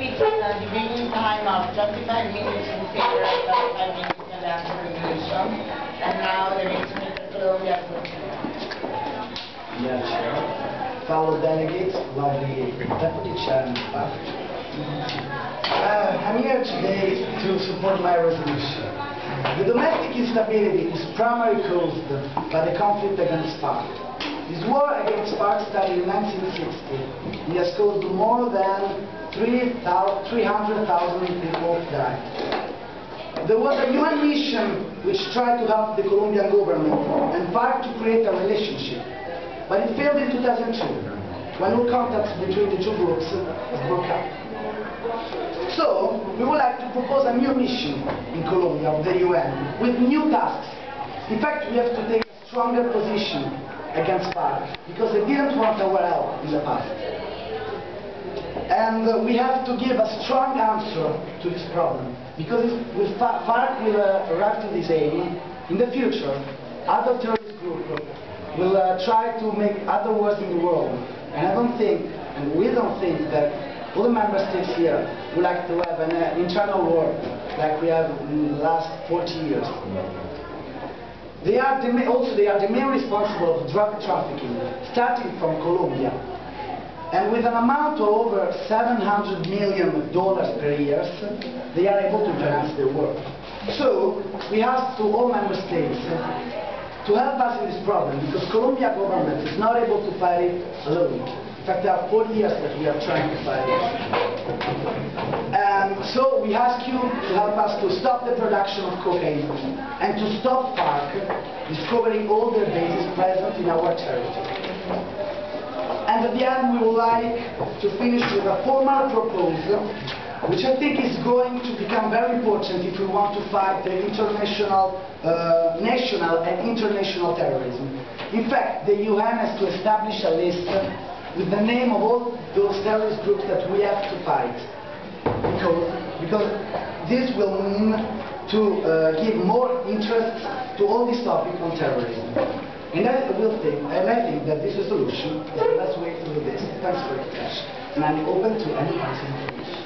fix the debating time of 25 minutes in favor and 25 minutes against resolution. And now the next Mr. Colombia. Yes, Chair, fellow delegates, lovely Deputy Chairman. Uh, I'm here today to support my resolution. The domestic instability is primarily caused by the conflict against FARC. This war against started in 1960 and has caused more than 300,000 people died. There was a UN mission which tried to help the Colombian government and FARC to create a relationship. But it failed in 2002, when all contacts between the two groups broke up. So, we would like to propose a new mission in Colombia of the UN with new tasks. In fact, we have to take a stronger position against FARC because they didn't want our help in the past. And uh, we have to give a strong answer to this problem because if FARC will uh, arrive to this aim, in the future, other terrorist groups will uh, try to make other wars in the world. And I don't think, and we don't think that all the member states here would like to have an uh, internal war like we have in the last 40 years. They are the, also they are the main responsible of drug trafficking, starting from Colombia. And with an amount of over 700 million dollars per year, they are able to finance the work. So, we ask to all member states to help us in this problem because Colombia government is not able to fight it alone. In fact, there are 40 years that we are trying to fight it. And so we ask you to help us to stop the production of cocaine and to stop FARC discovering all their bases present in our territory. And at the end, we would like to finish with a formal proposal which I think is going to become very important if we want to fight the international, uh, national and international terrorism. In fact, the UN has to establish a list with the name of all those terrorist groups that we have to fight. Because, because this will mean to uh, give more interest to all this topic on terrorism. And I will think, and I think that this resolution is the best way to do this. Thanks for your attention. And I'm open to any information.